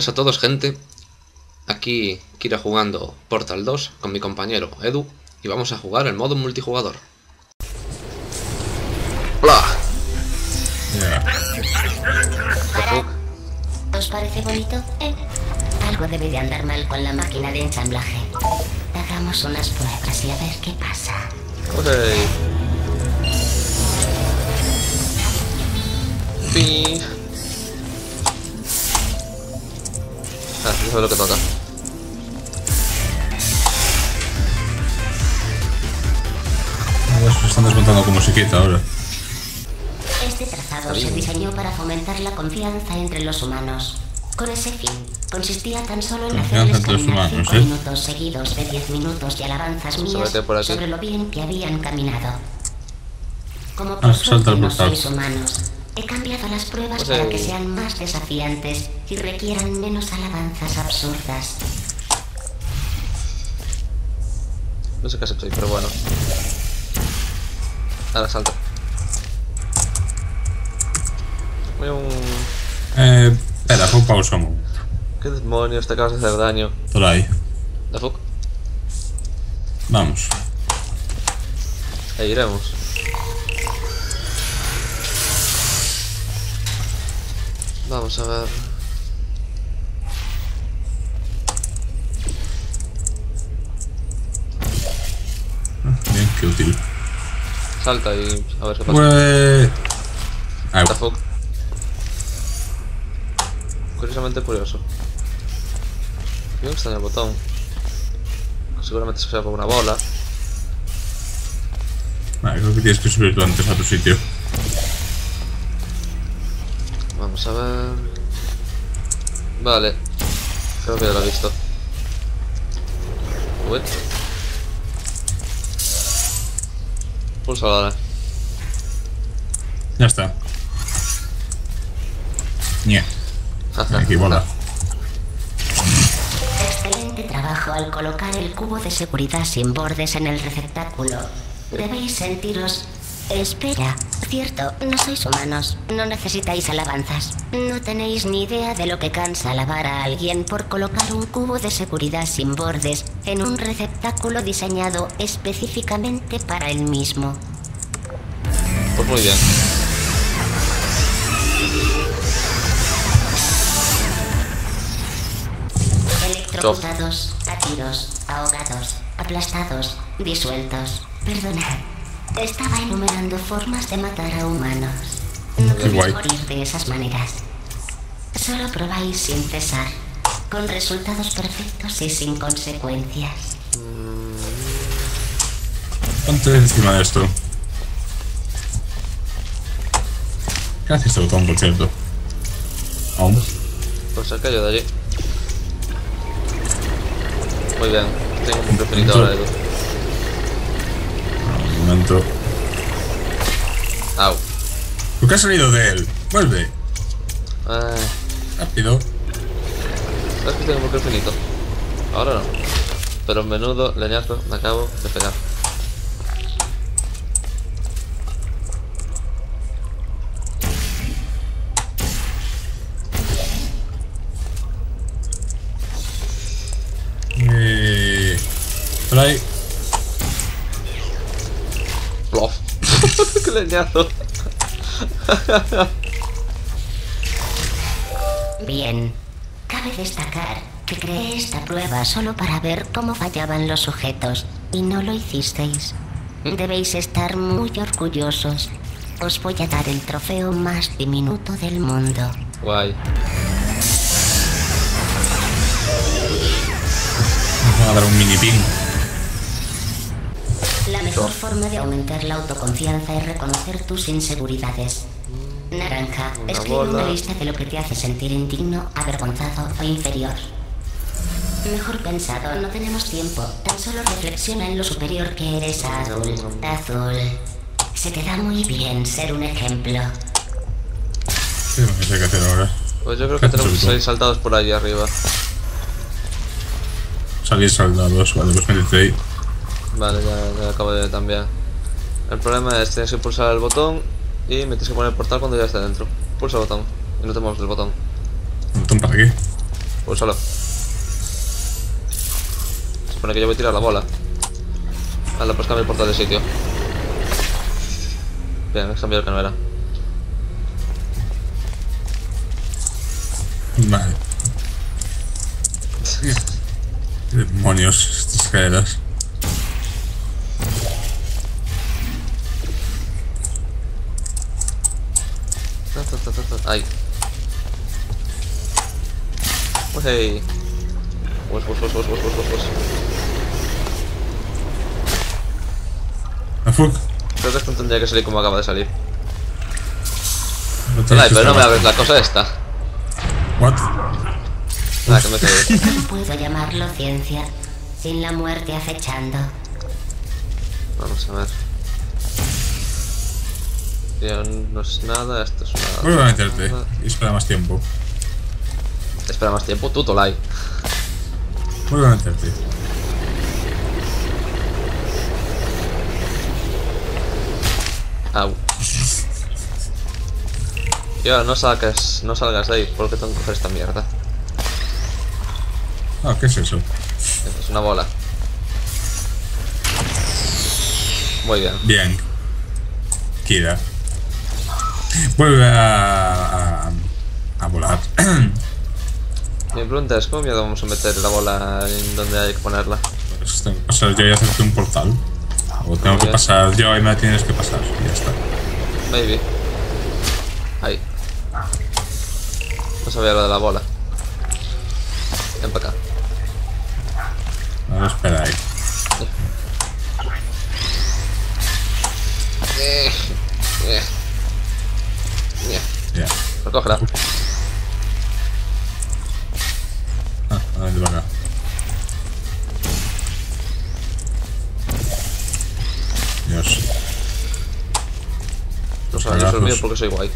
Buenas a todos gente, aquí Kira jugando Portal 2 con mi compañero Edu y vamos a jugar el modo multijugador. ¡Hola! ¿Os parece bonito? Eh, algo debe de andar mal con la máquina de ensamblaje. Hagamos unas pruebas y a ver qué pasa. Ok. Pi. Ah, sabes lo que toca. Están desmontando con musiquita ahora. Este trazado se diseñó para fomentar la confianza entre los humanos. Con ese fin, consistía tan solo en Confianza hacerles caminar humanos, cinco ¿eh? minutos seguidos de 10 minutos y alabanzas mías sobre lo bien que habían caminado. Como Ah, por salta suerte no sois humanos, he cambiado las pruebas para que sean más desafiantes y requieran menos alabanzas absurdas. No sé qué has hecho ahí, pero bueno. Ahora salta. Voy a un... Eh, espera, fue pausa un momento. ¿Qué demonios te acabas de hacer daño? Por ahí. ¿The fuck? Vamos. Ahí iremos. Vamos a ver. Bien, qué útil. Salta y a ver qué pasa. Pues... Ah, The fuck? Curiosamente curioso. Y un extraño botón. Seguramente se sea por una bola. vale, creo que tienes que subirlo antes a tu sitio. Vamos a ver. Vale. Creo que ya lo he visto. Uy. Pulsa ahora. Ya está. Nie. Aquí, bola. Excelente trabajo al colocar el cubo de seguridad sin bordes en el receptáculo. Debéis sentiros... Espera, cierto, no sois humanos, no necesitáis alabanzas. No tenéis ni idea de lo que cansa alabar a alguien por colocar un cubo de seguridad sin bordes en un receptáculo diseñado específicamente para el mismo. Pues muy bien. Electrocutados, tiros, ahogados, aplastados, disueltos. Perdonad, estaba enumerando formas de matar a humanos. No guay. morir de esas maneras. Solo probáis sin cesar, con resultados perfectos y sin consecuencias. Ponte encima de esto. ¿Qué hace este botón, por cierto? Aún. Pues se cayó de allí. Muy bien. Tengo un preferido ahora, Edu. Un momento. Au. ¿Por qué has salido de él? Vuelve. Eh, Rápido. ¿Sabes que tengo un finito? Ahora no. Pero menudo leñazo me acabo de pegar. Bien, cabe destacar que creé esta prueba solo para ver cómo fallaban los sujetos y no lo hicisteis. Debéis estar muy orgullosos. Os voy a dar el trofeo más diminuto del mundo. Guay. Van a dar un mini ping. La mejor forma de aumentar la autoconfianza es reconocer tus inseguridades. Naranja, Una escribe bola. una lista de lo que te hace sentir indigno, avergonzado o inferior. Mejor pensado, no tenemos tiempo. Tan solo reflexiona en lo superior que eres a Azul. Azul. Se te da muy bien ser un ejemplo. ¿Qué lo que hay que hacer ahora? Pues yo creo que tenemos que salir saltados por allí arriba. Salir soldados, vale, pues métete ahí. Vale, ya, ya acabo de cambiar. El problema es tienes que pulsar el botón y me tienes que poner el portal cuando ya esté dentro. Pulsa el botón y no te mueves del botón. ¿Un botón para qué? Úsalo. Se supone que yo voy a tirar la bola. Vale, pues cambia el portal de sitio. Bien, he cambiado el que no era. Vale. ¿Qué demonios estas escaleras? Ta, ta, ta, ta, ta. Ahí. Uy. Pues, pues, pues, pues, pues, pues, pues. ¿A fuck? Creo que esto tendría que salir como acaba de salir. No que pero no me abres la cosa esta. What? Nada, que me quedé. No puedo llamarlo ciencia sin la muerte acechando. Vamos a ver. Ya no es nada, esto es una. Vuelve a meterte y espera más tiempo. Espera más tiempo, tú, Tolai. Vuelve a meterte. Au. Y ahora no saques, no salgas de ahí, porque tengo que coger esta mierda. Ah, ¿qué es eso? Es una bola. Muy bien. Bien. Kira. Vuelve a, a, a volar. Mi pregunta es, ¿cómo miedo vamos a meter la bola en donde hay que ponerla? Pues que pasar yo y hacerte un portal. O tengo que pasar yo y me la tienes que pasar. Y ya está. Maybe. Ahí. No sabía lo de la bola. Ven para acá. Espera ahí. Eh, eh, eh. Ya. Recógela. Ah, ¿a dónde va acá? Dios. Los anillos son Cagazos. míos porque soy guay.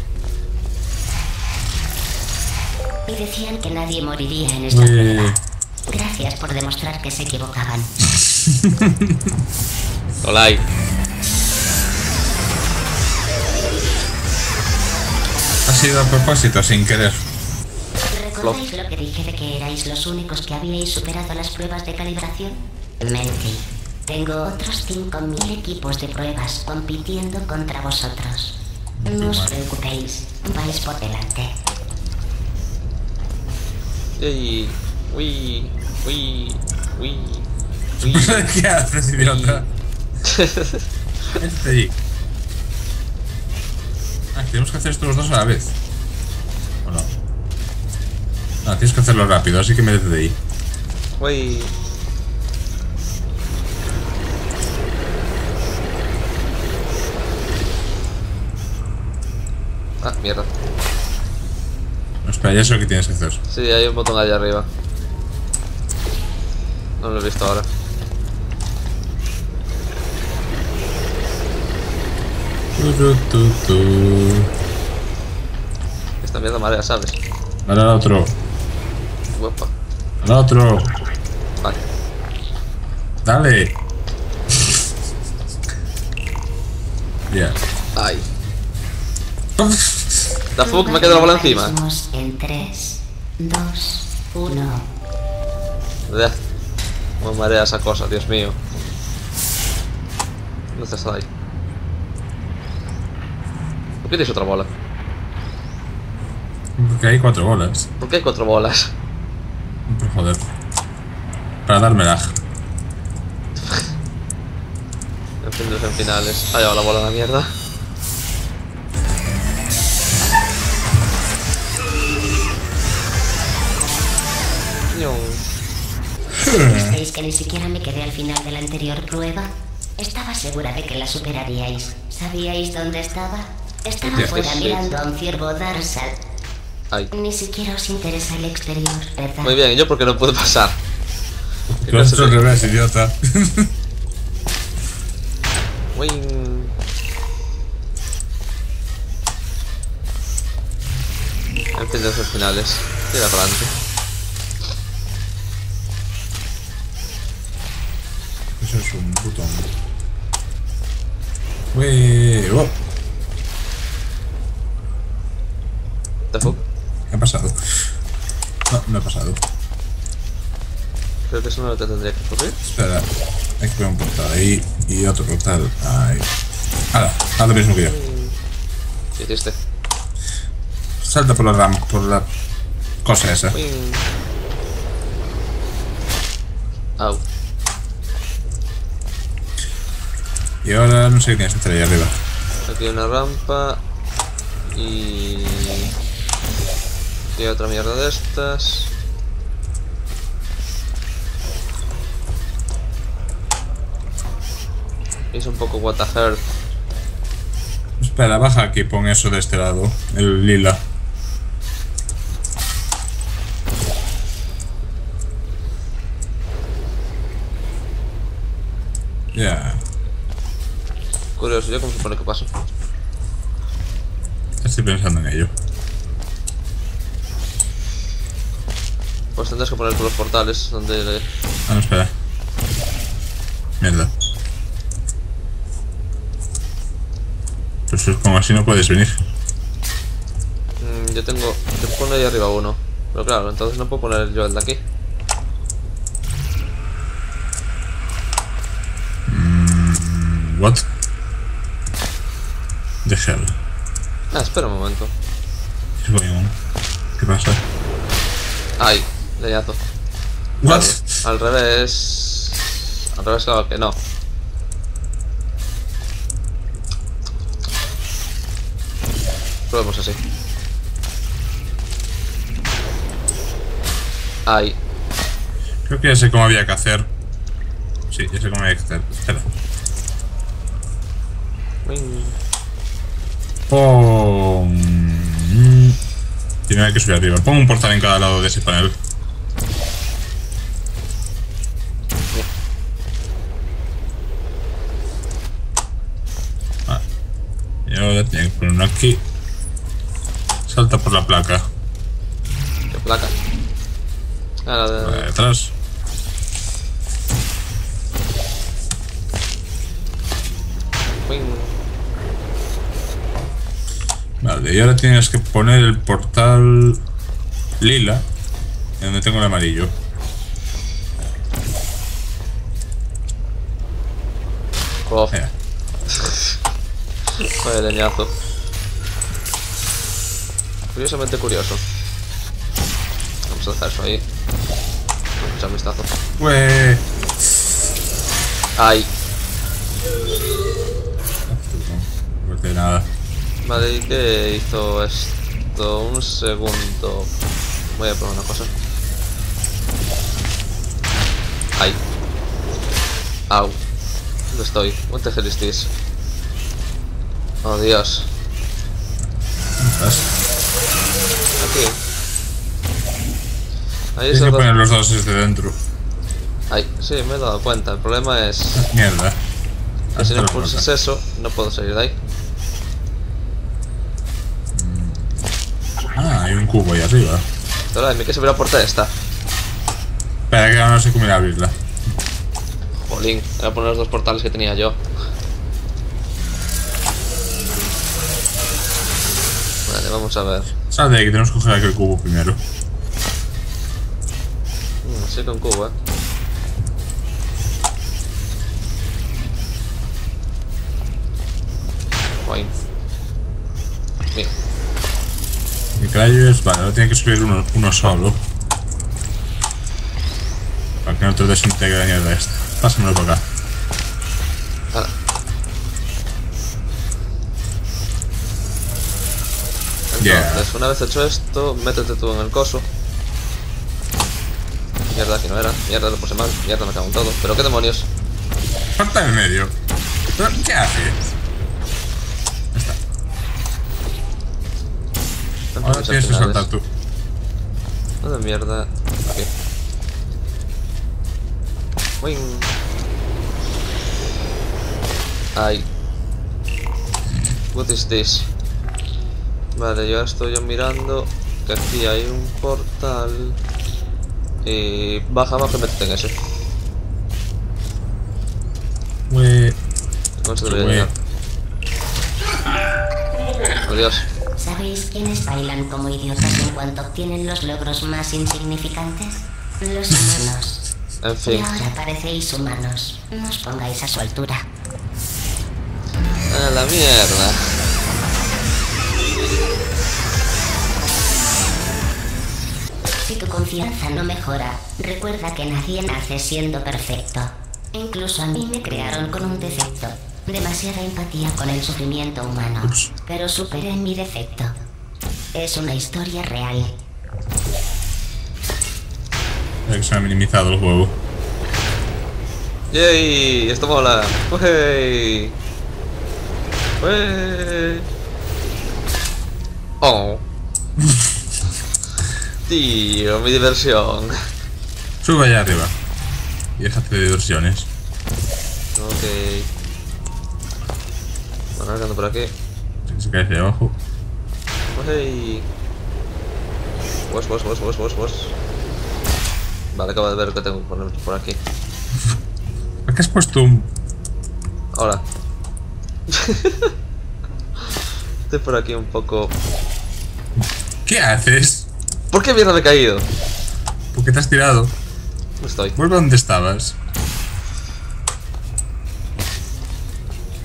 Y decían que nadie moriría en esta prueba. Gracias por demostrar que se equivocaban. Tolai. Sido a propósito, sin querer. ¿Recordáis lo que dije de que erais los únicos que habíais superado las pruebas de calibración? Mentí. Tengo otros 5.000 equipos de pruebas compitiendo contra vosotros. No os preocupéis, vais por delante. Yay. Uy. Uy. Uy. Uy. ¿Qué haces, idiota? Este. Ah, tenemos que hacer esto los dos a la vez. ¿O no? Ah, tienes que hacerlo rápido, así que métete de ahí. Uy. Ah, mierda. No, espera, ya sé lo que tienes que hacer. Sí, hay un botón allá arriba. No lo he visto ahora. Tu, tu, tu. Esta mierda marea, ¿sabes? Dale al otro. Guapa. Al otro. Vale. Dale. Ya. Ay. Da fuck, me queda la bola encima. En 3, 2, 1. Ya. Cómo marea esa cosa, Dios mío. ¿Dónde está ahí? ¿Por qué tienes otra bola? Porque hay cuatro bolas. ¿Por qué hay cuatro bolas? Por joder. Para darme lag. En fin, en finales. Ha llevado la bola a la mierda. ¿Visteis que ni siquiera me quedé al final de la anterior prueba? Estaba segura de que la superaríais. ¿Sabíais dónde estaba? Estaba fuera mirando a un ciervo Darsal. Ay. Ni siquiera os interesa el exterior, ¿verdad? Muy bien, ¿y yo por qué no puedo pasar? ¿Qué Lo has hecho revés, idiota. Wing. Fin, de los finales. Tira para adelante. Eso es un botón. Uy, oh, The fuck. ¿Qué ha pasado? No, no ha pasado. Creo que eso no es lo que tendría que ocurrir. Espera, hay que poner un portal ahí y otro portal ahí. Ahora, haz lo mismo que yo. ¿Qué hiciste? Salta por la ram, por la cosa esa. Au. Y ahora no sé qué hacer ahí arriba. Aquí hay una rampa. Y... Hay otra mierda de estas. Es un poco what the. Espera, baja aquí, pon eso de este lado, el lila. Ya, Curioso, ¿yo cómo se supone que paso? estoy pensando en ello. Pues tendrás que poner por los portales donde... Ah, no, espera. Mierda. Pues como así no puedes venir. Mm, yo tengo... Te pone ahí arriba uno. Pero claro, entonces no puedo poner yo el de aquí. What? The hell. Ah, espera un momento. ¿Qué pasa? Ay, leñazo. What? Al revés... Al revés, claro que no. Probemos así. Ay, Creo que ya sé cómo había que hacer. Sí, ya sé cómo había que hacer. Espera. Pon... Tiene que subir arriba. Pon un portal en cada lado de ese panel. Uno aquí. Salta por la placa. qué placa. Ah, la Por de... detrás. Uing. Vale, y ahora tienes que poner el portal lila en donde tengo el amarillo. Oh, Mira. vaya leñazo. Curiosamente curioso. Vamos a dejar eso ahí. Vamos a un vistazo. Ay, No nada. vale, ¿y qué hizo esto? Un segundo. Voy a probar una cosa. Ay. Au. ¿Dónde estoy? What the hell is this? Oh, Dios. ¿Dónde estás? Aquí. Ahí se poner los dos desde dentro. Ay, sí, me he dado cuenta. El problema es Mierda. que si no pulsas eso, no puedo salir de ahí. Ah, hay un cubo ahí arriba. Pero ay, me que se ve la puerta esta. Espera, que ahora no sé cómo ir a abrirla. Jolín, era poner los dos portales que tenía yo. Vale, vamos a ver. Sal de ahí, que tenemos que coger aquel cubo primero. Mm, sí, con cubo, eh. Guay. Mira, Mi crayo es. Vale, ahora tiene que subir uno, uno solo. Para que no te desintegre la mierda esta. Pásamelo para acá. Entonces, una vez hecho esto, métete tú en el coso. Mierda, aquí no era. Mierda, lo puse mal. Mierda, me cago en todo. Pero qué demonios. Falta en medio. ¿Pero qué hace? Ya está. Ahora Entonces, tienes que saltar tú. ¿Dónde mierda? Aquí. Wing. Ay. What is this? Vale, yo ahora estoy yo mirando que aquí hay un portal. Y baja abajo y métete en ese. Ue. Con eso debería llegar. Adiós. ¿Sabéis quiénes bailan como idiotas en cuanto obtienen los logros más insignificantes? Los humanos. En Y fin. ahora parecéis humanos. No os pongáis a su altura. A la mierda. Si tu confianza no mejora, recuerda que nadie nace siendo perfecto. Incluso a mí me crearon con un defecto. Demasiada empatía con el sufrimiento humano. Pero superé mi defecto. Es una historia real. Se me ha minimizado el juego. ¡Yay! Esto mola. ¡Wey! ¡Wey! ¡Oh! Tío, mi diversión. Sube allá arriba. Y déjate de diversiones. Ok. Bueno, ahora que ando por aquí. Se cae hacia abajo. ¡Wey! Pues, pues, pues, pues, pues, pues. Vale, acabo de ver que tengo que poner por aquí. ¿Por qué has puesto un... Ahora. Estoy por aquí un poco... ¿Qué haces? ¿Por qué mierda me he caído? ¿Por qué te has tirado? No estoy. Vuelve a donde estabas.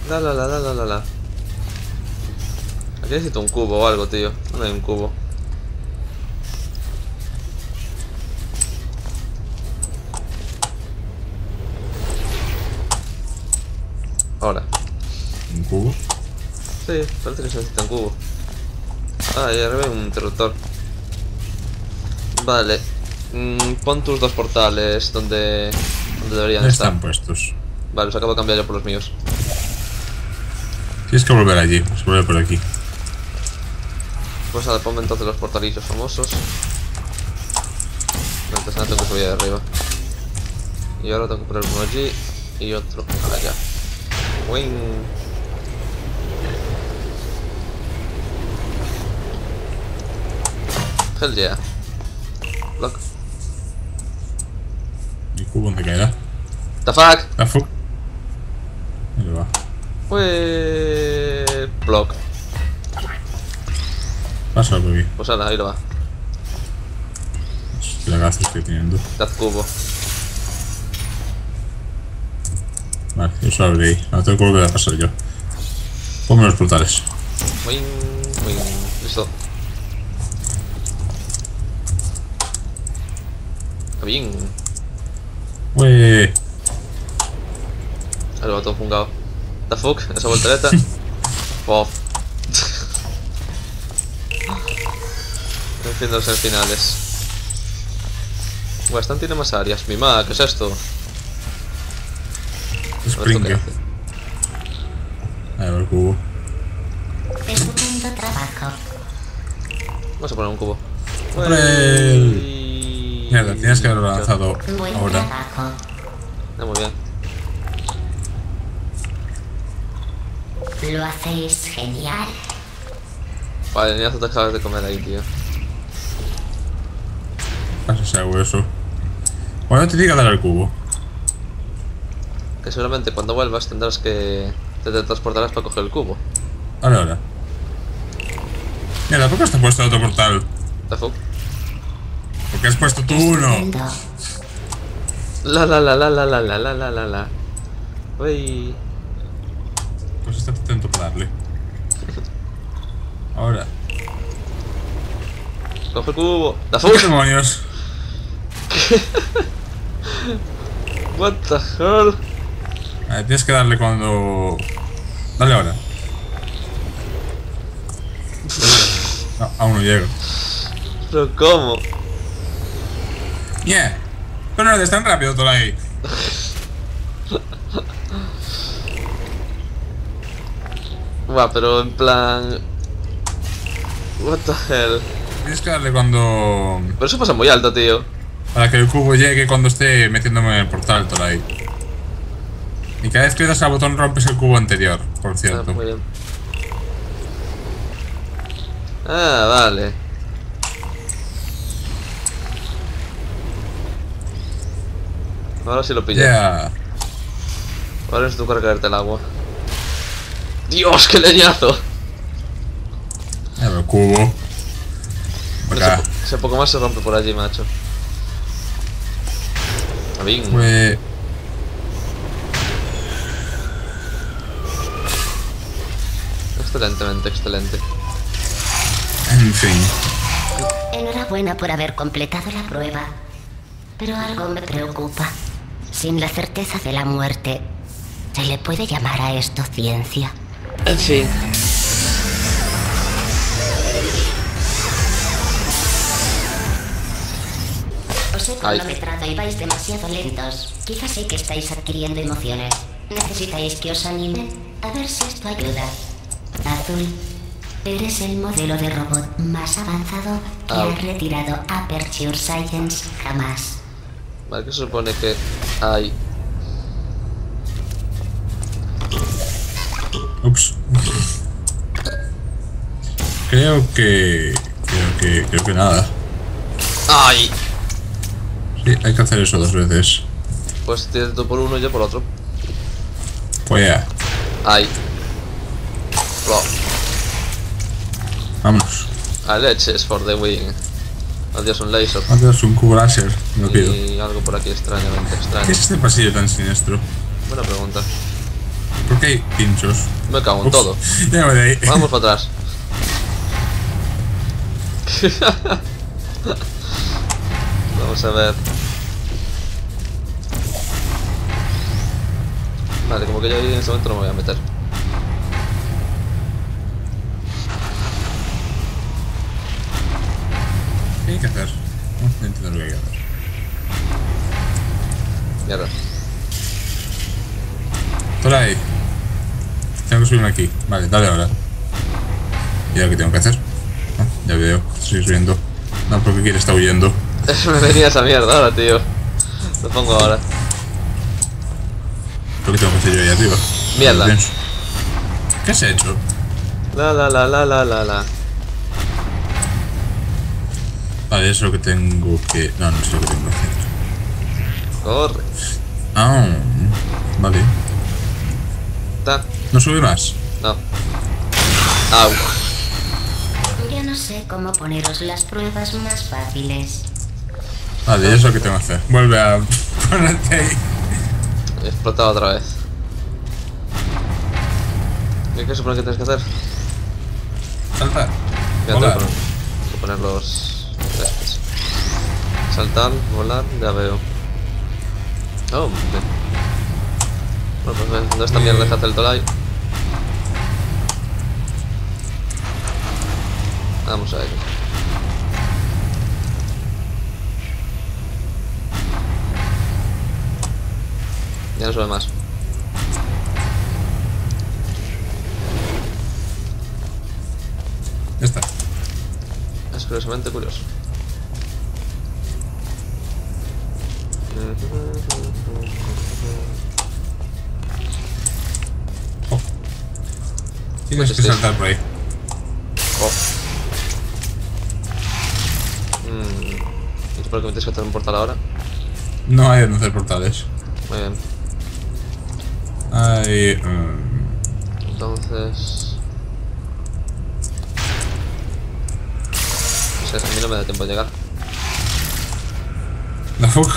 La la la la la la la. Aquí necesito un cubo o algo, tío. No hay un cubo. Ahora. Un cubo. Sí, parece que se necesita un cubo. Ah, y arriba hay un interruptor. Vale. Mm, pon tus dos portales donde, donde deberían estar. están puestos. Vale, los acabo de cambiar yo por los míos. Tienes que volver allí. Pues volver por aquí. Pues nada, ponme entonces los portalillos famosos. No, Antes nada tengo que subir de arriba. Y ahora tengo que poner uno allí y otro allá. Wing. Hell yeah. Block. ¿El cubo dónde queda? The fuck? La fuck. Ahí va. Pues... Block. Pasa aquí. Pues ahora, ahí lo va. La gaza estoy teniendo. Dad cubo. Vale, yo solo abrí ahí. Ahora tengo que volver a pasar yo. Ponme los portales. Wing, wing. Listo. Bien. Wey. El botón fungado. The fuck, esa voltereta. Pof. En fin, los finales. Bueno, tiene más áreas. Mi ma, ¿qué es esto? A ver, el cubo. Estupendo trabajo. Vamos a poner un cubo. Mierda, tienes que haberlo lanzado Buen ahora. trabajo. Ah, muy bien. Lo hacéis genial. Vale, ni te acabas de comer ahí, tío. Pasa ese hueso. Bueno, te diga dar al cubo. Que seguramente cuando vuelvas tendrás que... Te transportarás para coger el cubo. Ahora, ahora. Mira, ¿por qué has puesto otro portal? Fuck. Porque has puesto tú uno. La la la la la la la la la la la. Uy. Pues está atento para darle. Ahora. Coge el cubo. The ¿Qué demonios? What the hell. Vale, tienes que darle cuando. Dale ahora. No, aún no llego. Pero cómo. Yeah. Pero no eres tan rápido ahí. Va, pero en plan. What the hell. Tienes que darle cuando. Pero eso pasa muy alto, tío. Para que el cubo llegue cuando esté metiéndome en el portal ahí. Y cada vez que das al botón rompes el cubo anterior, por Ah, cierto. muy bien. Ah, vale. Ahora sí lo pillé. Ya. Ahora es tu para caerte el agua. ¡Dios, qué leñazo! El cubo. Acá. Ese, ese poco más se rompe por allí, macho. Bien. Pues... Excelentemente, excelente. En fin. Enhorabuena por haber completado la prueba. Pero algo me preocupa. Sin la certeza de la muerte, ¿se le puede llamar a esto ciencia? En fin. Os he cronometrado y vais demasiado lentos. Quizás sí que estáis adquiriendo emociones. ¿Necesitáis que os anime? A ver si esto ayuda. Azul, eres el modelo de robot más avanzado que Au. ha retirado Aperture Science jamás. Vale, que se supone que hay. Ups. Creo que... Creo que... Creo que nada. ¡Ay! Sí, hay que hacer eso dos veces. Pues tienes tú por uno y yo por otro. Pues ya. ¡Ay! Wow. Vámonos. A leches for the win. Adiós, un laser. Adiós, un cubo láser. Me lo pido. Y algo por aquí extrañamente ¿Qué extraño. es este pasillo tan siniestro? Buena pregunta. ¿Por qué hay pinchos? Me cago en Ups. todo. Ya me de ahí. Vamos para atrás. Vamos a ver. Vale, como que yo ahí en ese momento no me voy a meter. ¿Qué hay que hacer? No entiendo lo que hay que hacer. Mierda. Por ahí. Tengo que subirme aquí. Vale, dale ahora. ¿Y ahora qué tengo que hacer? Ah, ya veo. Estoy subiendo. No, porque quiere está huyendo. me venía esa mierda ahora, tío. Lo pongo ahora. ¿Pero qué tengo que hacer yo ahí arriba? Mierda. ¿Qué has hecho? La la la la la la la. Vale, eso es lo que tengo que... No, no es lo que tengo que hacer. Corre. Ah, vale. Ta. ¿No sube más? No. Au. Yo no sé cómo poneros las pruebas más fáciles. Vale, eso es lo que tengo que hacer. Vuelve a ponerte ahí. He explotado otra vez. ¿Y qué supone que tienes que hacer? Salta. Fíjate, Volar. pero- Hay que poner los... Saltar, volar, ya veo. Oh, bien. Bueno, pues ven, ¿dónde esta mierda deja el tolai? Vamos a ello. Ya no sube más. Ya está. Es curiosamente curioso. Oh. Tienes Pues que que- saltar por ahí. Oh. Mm. ¿Y tú por qué me tienes que hacer un portal ahora? No hay donde hacer portales. Muy bien. Hay... mm, Entonces... No sé, a mí no me da tiempo de llegar. la fuga.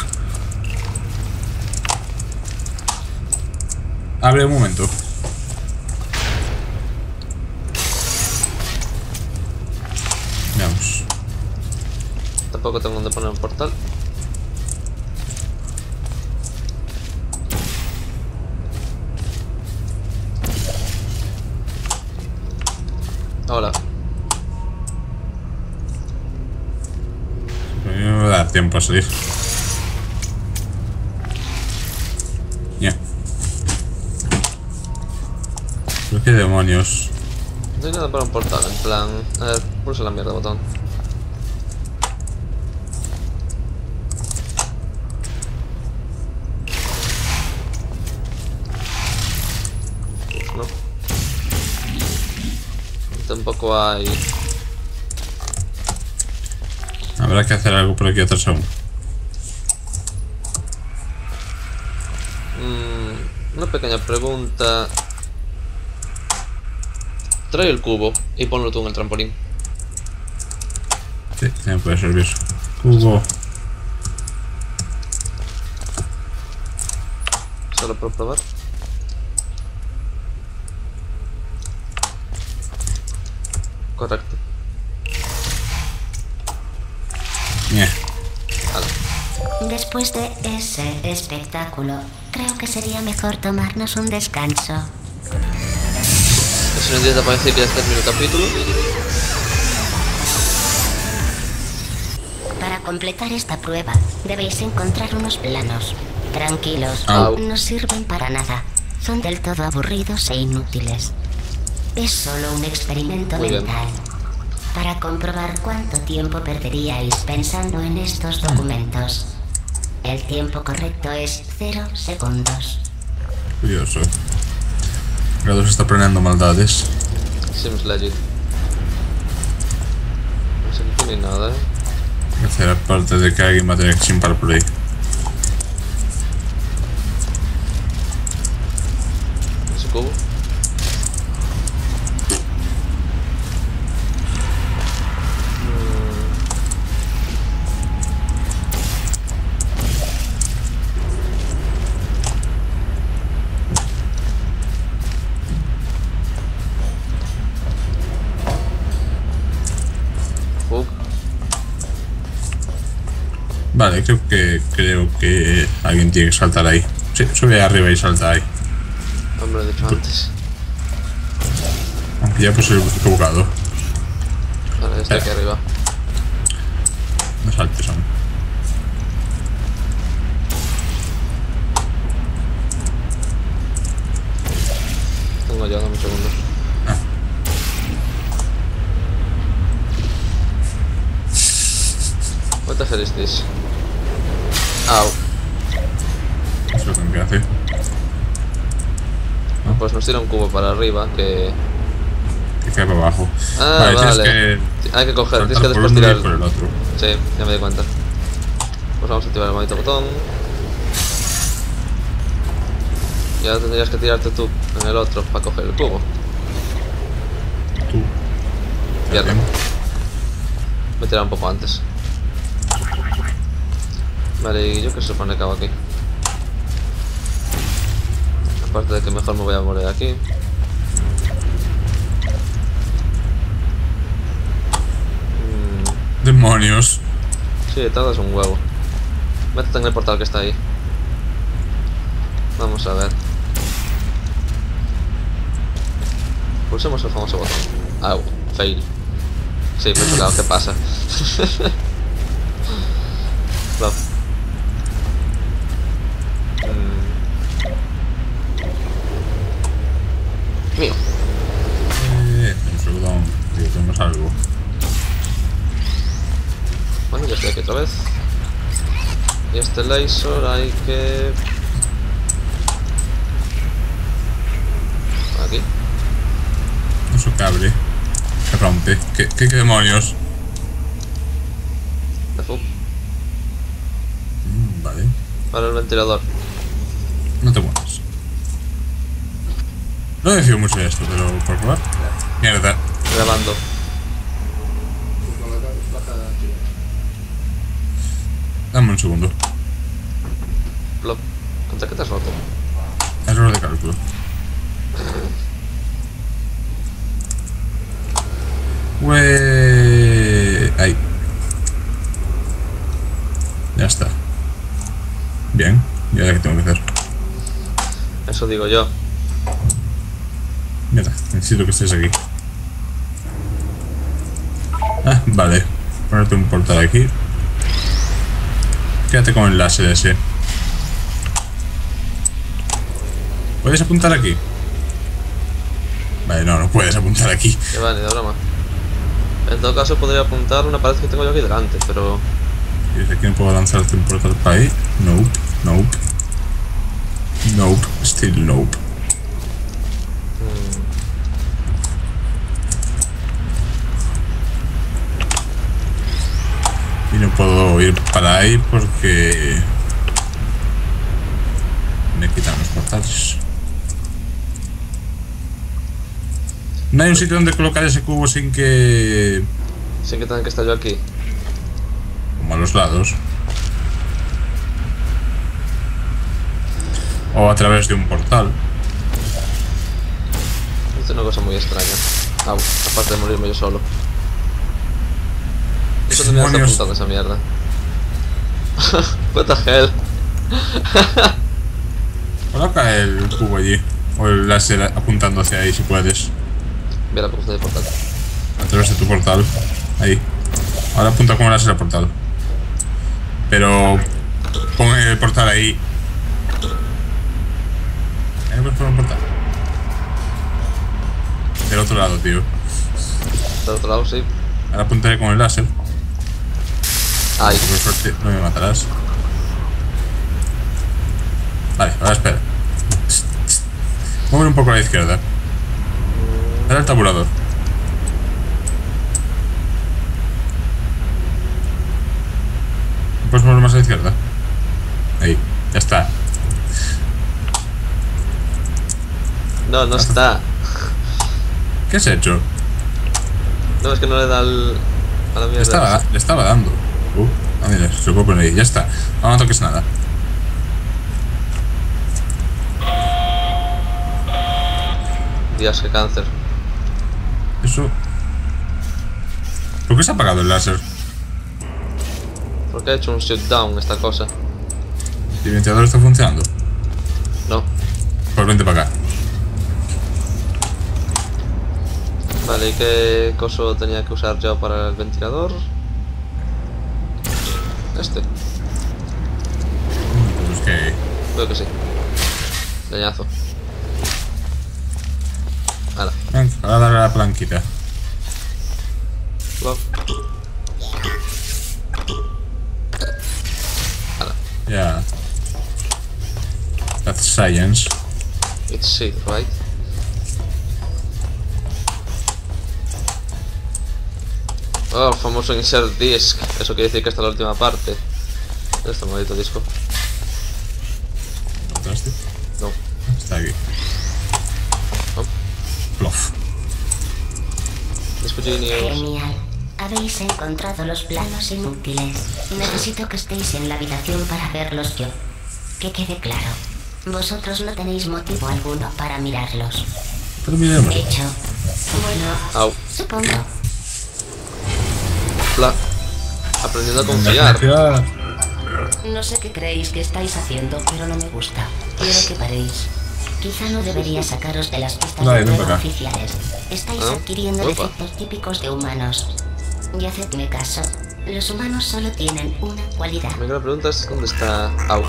Abre un momento. Veamos. Tampoco tengo donde poner un portal. Hola. No me va a dar tiempo a salir. Demonios. No hay nada para un portal, en plan... A ver, pulsa la mierda botón. No. Tampoco hay... Habrá que hacer algo por aquí atrás aún. Mm, una pequeña pregunta. Trae el cubo y ponlo tú en el trampolín. Sí, también puede servir. Cubo. Solo por probar. Correcto. Vale. Después de ese espectáculo, creo que sería mejor tomarnos un descanso. Para decir que ya terminó el capítulo. Para completar esta prueba, debéis encontrar unos planos. Tranquilos, Au. no sirven para nada. Son del todo aburridos e inútiles. Es solo un experimento Muy bien. mental. Para comprobar cuánto tiempo perderíais pensando en estos documentos. El tiempo correcto es 0 segundos. Curioso. Grado se está planeando maldades. Seems legit. No sé qué tiene nada, eh. Hacer aparte de que alguien va a tener que chimpar por ahí. Ese cubo. Alguien tiene que saltar ahí. Sí, sube arriba y salta ahí. Hombre, lo he dicho antes. Aunque ya pues he equivocado. Vale, está aquí arriba. No saltes aún. Tengo ya, dame un segundo. Ah. What the hell is this? Au. Es lo que me hace. Pues nos tira un cubo para arriba que... Que cae para abajo. Ah, vale. que Hay que coger, tienes que después tirar... por el otro. Sí, ya me di cuenta. Pues vamos a activar el maldito botón. Y ahora tendrías que tirarte tú en el otro para coger el cubo. Tú. Mierda. Me tirado un poco antes. Vale, y yo que se supone que hago aquí. Aparte de que mejor me voy a morir aquí. Mm, Demonios. sí, tardas un huevo. Métete en el portal que está ahí. Vamos a ver. Pulsemos el famoso botón. Au, fail. Sí, pues claro, ¿qué pasa? Hay que... Aquí. Eso cable. Se rompe. ¿Qué, qué, qué demonios? De fu- Mm, vale. Para el ventilador. No te muevas. No me fío mucho de esto, pero por probar. Mierda. Grabando. Dame un segundo. Lo... ¿Contra qué te has roto? Error de cálculo. Ue... Ahí. Ya está. Bien. ¿Y ahora qué tengo que hacer? Eso digo yo. Mira, necesito que estés aquí. Ah, vale. Ponerte un portal aquí. Quédate con el láser ese. ¿Puedes apuntar aquí? Vale, no, no puedes apuntar aquí. Que vale, de broma. En todo caso podría apuntar una pared que tengo yo aquí delante, pero... Y desde aquí no puedo lanzarte un portal para ahí. Nope, nope. Nope, still nope. Y no puedo ir para ahí porque me quitan los portales. No hay un sitio donde colocar ese cubo sin que... Sin que tenga que estar yo aquí. como a los lados. O a través de un portal. Es una cosa muy extraña. Au, aparte de morirme yo solo. Eso está Demonios. apuntando esa mierda. What the hell? Coloca el cubo allí. O el láser apuntando hacia ahí si puedes. Mira la punta de portal. A través de tu portal. Ahí. Ahora apunta con el láser al portal. Pero pon el portal ahí. Ahí un portal. Del otro lado, tío. Del otro lado, sí. Ahora apuntaré con el láser. Ahí. Por suerte no me matarás. Vale, ahora espera. Mueve un poco a la izquierda. Dale al tabulador. ¿Puedes mover más a la izquierda? Ahí, ya está. No, no está. ¿Qué has hecho? No, es que no le da al, a la Le mierda. estaba, le estaba dando. Uh, ah, mira, se lo puedo poner ahí, ya está. No, no toques nada. Dios, qué cáncer. Eso. ¿Por qué se ha apagado el láser? ¿Por qué ha hecho un shutdown esta cosa? ¿Y el ventilador está funcionando? No. Pues vente para acá. Vale, ¿y qué coso tenía que usar yo para el ventilador? Este. Pues es que. Creo que sí. Leñazo. Hala. Venga, ahora darle a la planquita. Wow. Hala. Ya. That's science. It's shit, right? Oh, famoso insert disc. Eso quiere decir que es la última parte. de este maldito disco. Plof. Genial. Habéis encontrado los planos inútiles. Necesito que estéis en la habitación para verlos yo. Que quede claro. Vosotros no tenéis motivo alguno para mirarlos. Pero miremos. Hecho. Bueno, Au. supongo. Pla. Aprendiendo a confiar. No sé qué creéis que estáis haciendo, pero no me gusta. Quiero que paréis. Quizá no debería sacaros de las pistas Vale, de oficiales. Estáis Ah, adquiriendo opa. defectos típicos de humanos. Y hacedme caso. Los humanos solo tienen una cualidad. La única pregunta es dónde está. Au.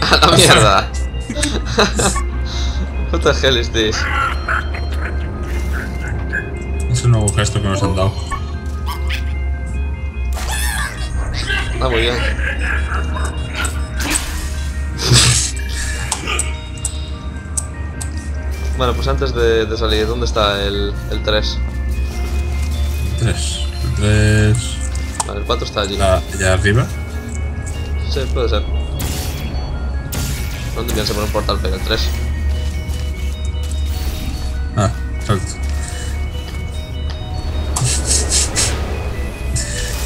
¡A la mierda! What the hell is this? Es un nuevo gesto que nos han dado. Ah, muy bien. Bueno, pues antes de, de salir, ¿dónde está el, el 3? Tres. El tres. Vale, el 4 está allí. Allá, allá arriba. Sí, puede ser. ¿Dónde piensa poner un portal pero el 3? Ah, exacto.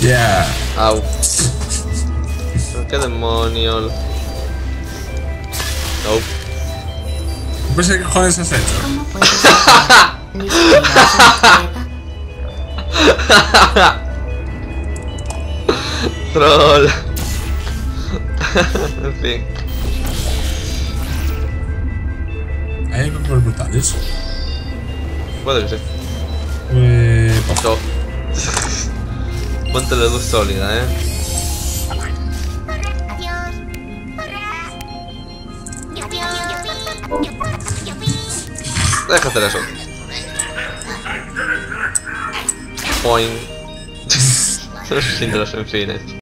Ya. Au. ¿Pero ¿Qué demonio? Nope. Pues qué cojones has hecho. Troll. en fin. ¿Hay algo por brutales? Puede sí. Eh. Ponte la luz sólida, eh. Deja hacer eso. Boing. Sin los infines.